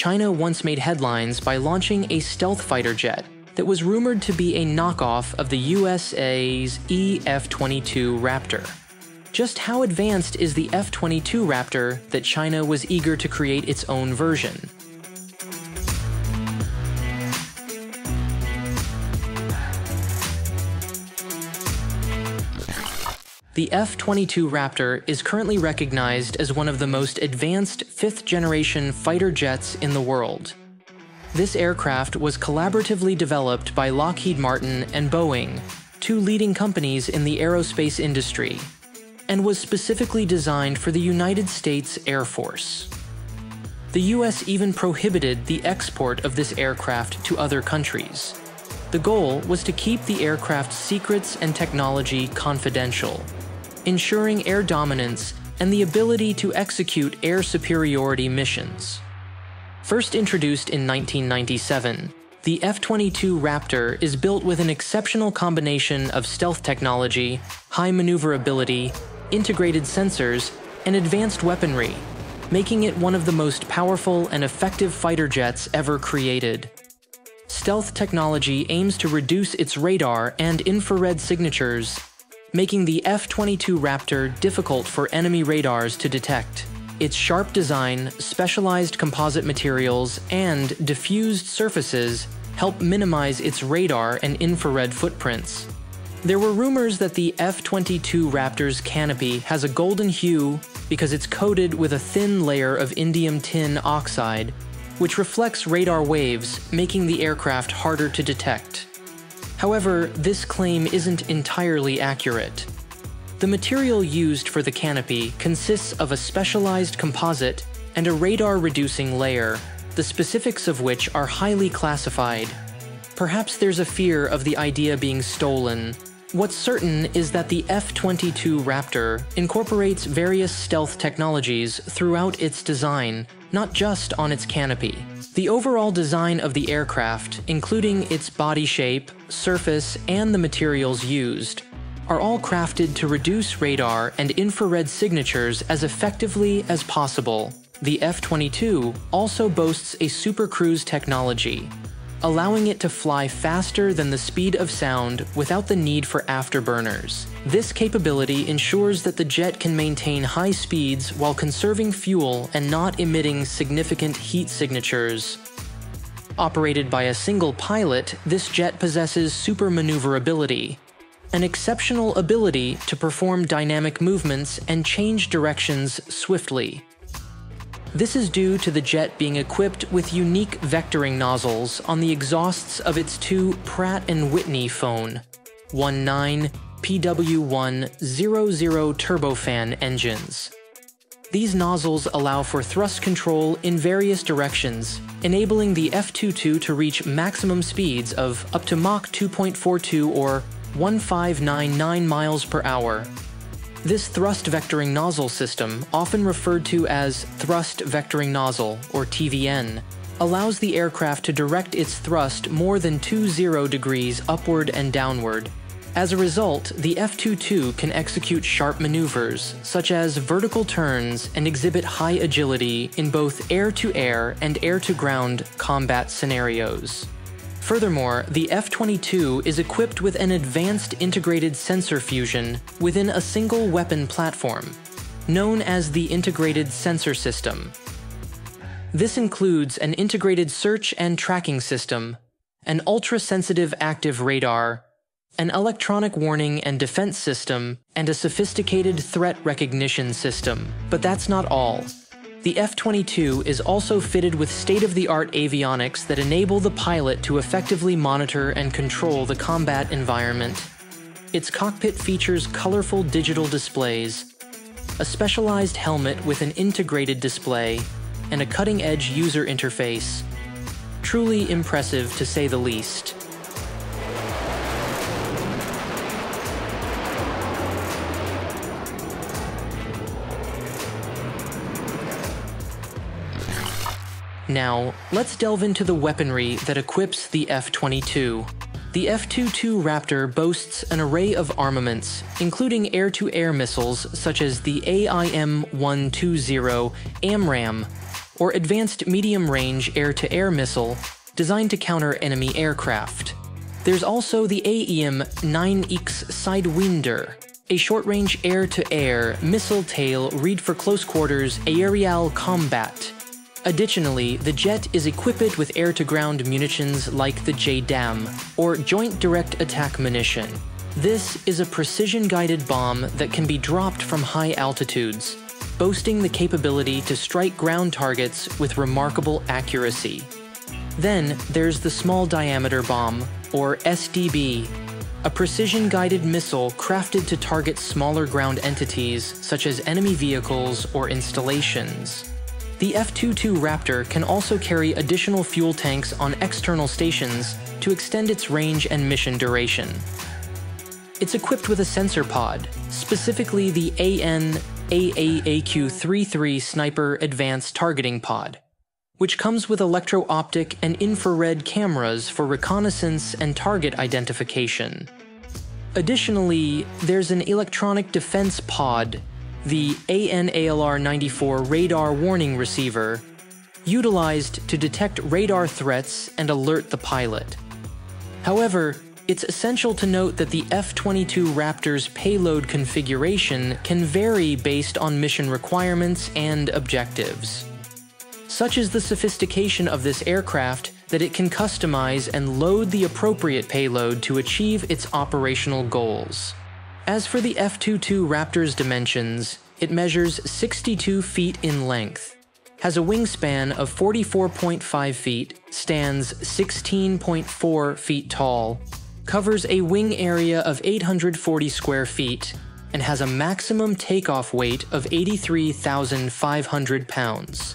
China once made headlines by launching a stealth fighter jet that was rumored to be a knockoff of the USA's F 22 Raptor. Just how advanced is the F 22 Raptor that China was eager to create its own version? The F 22 Raptor is currently recognized as one of the most advanced fifth generation fighter jets in the world. This aircraft was collaboratively developed by Lockheed Martin and Boeing, two leading companies in the aerospace industry, and was specifically designed for the United States Air Force. The US even prohibited the export of this aircraft to other countries. The goal was to keep the aircraft's secrets and technology confidential ensuring air dominance and the ability to execute air superiority missions. First introduced in 1997, the F 22 Raptor is built with an exceptional combination of stealth technology, high maneuverability, integrated sensors, and advanced weaponry, making it one of the most powerful and effective fighter jets ever created. Stealth technology aims to reduce its radar and infrared signatures making the F-22 Raptor difficult for enemy radars to detect. Its sharp design, specialized composite materials, and diffused surfaces help minimize its radar and infrared footprints. There were rumors that the F-22 Raptor's canopy has a golden hue because it's coated with a thin layer of indium tin oxide, which reflects radar waves, making the aircraft harder to detect. However, this claim isn't entirely accurate. The material used for the canopy consists of a specialized composite and a radar-reducing layer, the specifics of which are highly classified. Perhaps there's a fear of the idea being stolen. What's certain is that the F-22 Raptor incorporates various stealth technologies throughout its design, not just on its canopy. The overall design of the aircraft, including its body shape, surface, and the materials used, are all crafted to reduce radar and infrared signatures as effectively as possible. The F-22 also boasts a Super Cruise technology, allowing it to fly faster than the speed of sound without the need for afterburners. This capability ensures that the jet can maintain high speeds while conserving fuel and not emitting significant heat signatures. Operated by a single pilot, this jet possesses super maneuverability, an exceptional ability to perform dynamic movements and change directions swiftly. This is due to the jet being equipped with unique vectoring nozzles on the exhausts of its two Pratt & Whitney phone 19 PW100 turbofan engines. These nozzles allow for thrust control in various directions, enabling the F-22 to reach maximum speeds of up to Mach 2.42 or 1599 miles per hour this thrust vectoring nozzle system, often referred to as thrust vectoring nozzle, or TVN, allows the aircraft to direct its thrust more than 20 degrees upward and downward. As a result, the F-22 can execute sharp maneuvers, such as vertical turns, and exhibit high agility in both air-to-air -air and air-to-ground combat scenarios. Furthermore, the F-22 is equipped with an advanced integrated sensor fusion within a single weapon platform, known as the Integrated Sensor System. This includes an integrated search and tracking system, an ultra-sensitive active radar, an electronic warning and defense system, and a sophisticated threat recognition system. But that's not all. The F-22 is also fitted with state-of-the-art avionics that enable the pilot to effectively monitor and control the combat environment. Its cockpit features colorful digital displays, a specialized helmet with an integrated display, and a cutting-edge user interface. Truly impressive to say the least. Now, let's delve into the weaponry that equips the F-22. The F-22 Raptor boasts an array of armaments, including air-to-air missiles such as the AIM-120 AMRAAM, or Advanced Medium Range Air to Air Missile, designed to counter enemy aircraft. There's also the AEM 9X Sidewinder, a short-range air-to-air missile tail read for close quarters aerial combat. Additionally, the jet is equipped with air-to-ground munitions like the JDAM, or Joint Direct Attack Munition. This is a precision-guided bomb that can be dropped from high altitudes, boasting the capability to strike ground targets with remarkable accuracy. Then there's the Small Diameter Bomb, or SDB, a precision-guided missile crafted to target smaller ground entities such as enemy vehicles or installations. The F-22 Raptor can also carry additional fuel tanks on external stations to extend its range and mission duration. It's equipped with a sensor pod, specifically the AN AAAQ-33 Sniper Advanced Targeting Pod which comes with electro-optic and infrared cameras for reconnaissance and target identification. Additionally, there's an electronic defense pod, the ANALR-94 radar warning receiver, utilized to detect radar threats and alert the pilot. However, it's essential to note that the F-22 Raptor's payload configuration can vary based on mission requirements and objectives. Such is the sophistication of this aircraft that it can customize and load the appropriate payload to achieve its operational goals. As for the F-22 Raptor's dimensions, it measures 62 feet in length, has a wingspan of 44.5 feet, stands 16.4 feet tall, covers a wing area of 840 square feet, and has a maximum takeoff weight of 83,500 pounds.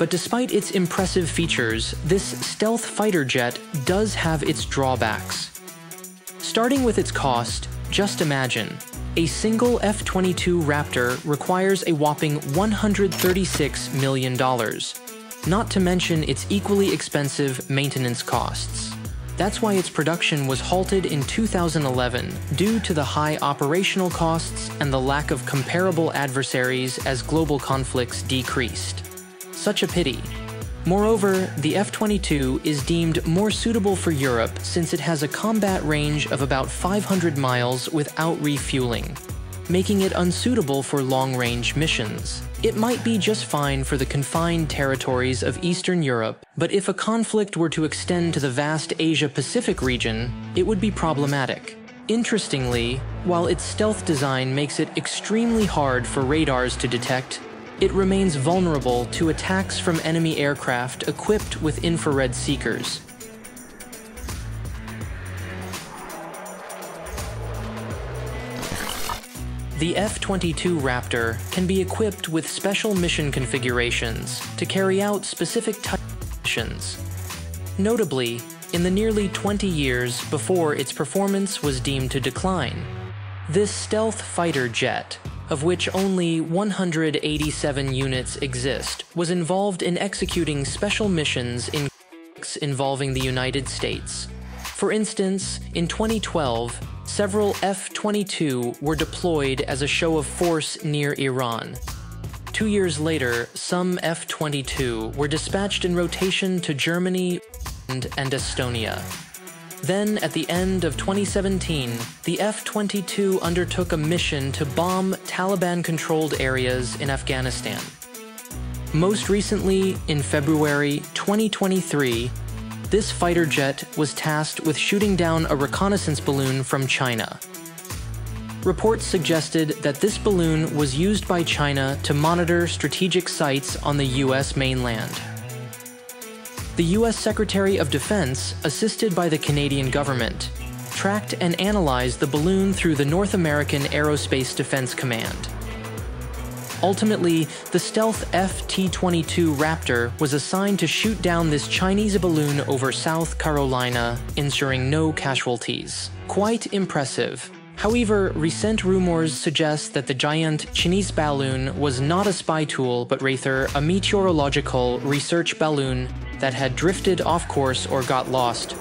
But despite its impressive features, this stealth fighter jet does have its drawbacks. Starting with its cost, just imagine. A single F-22 Raptor requires a whopping $136 million, not to mention its equally expensive maintenance costs. That's why its production was halted in 2011 due to the high operational costs and the lack of comparable adversaries as global conflicts decreased. Such a pity. Moreover, the F-22 is deemed more suitable for Europe since it has a combat range of about 500 miles without refueling, making it unsuitable for long-range missions. It might be just fine for the confined territories of Eastern Europe, but if a conflict were to extend to the vast Asia-Pacific region, it would be problematic. Interestingly, while its stealth design makes it extremely hard for radars to detect, it remains vulnerable to attacks from enemy aircraft equipped with infrared seekers. The F-22 Raptor can be equipped with special mission configurations to carry out specific missions. Notably, in the nearly 20 years before its performance was deemed to decline, this stealth fighter jet of which only 187 units exist, was involved in executing special missions in involving the United States. For instance, in 2012, several F-22 were deployed as a show of force near Iran. Two years later, some F-22 were dispatched in rotation to Germany and Estonia. Then, at the end of 2017, the F-22 undertook a mission to bomb Taliban-controlled areas in Afghanistan. Most recently, in February 2023, this fighter jet was tasked with shooting down a reconnaissance balloon from China. Reports suggested that this balloon was used by China to monitor strategic sites on the US mainland the US Secretary of Defense, assisted by the Canadian government, tracked and analyzed the balloon through the North American Aerospace Defense Command. Ultimately, the stealth F-T-22 Raptor was assigned to shoot down this Chinese balloon over South Carolina, ensuring no casualties. Quite impressive. However, recent rumors suggest that the giant Chinese balloon was not a spy tool but rather a meteorological research balloon that had drifted off course or got lost.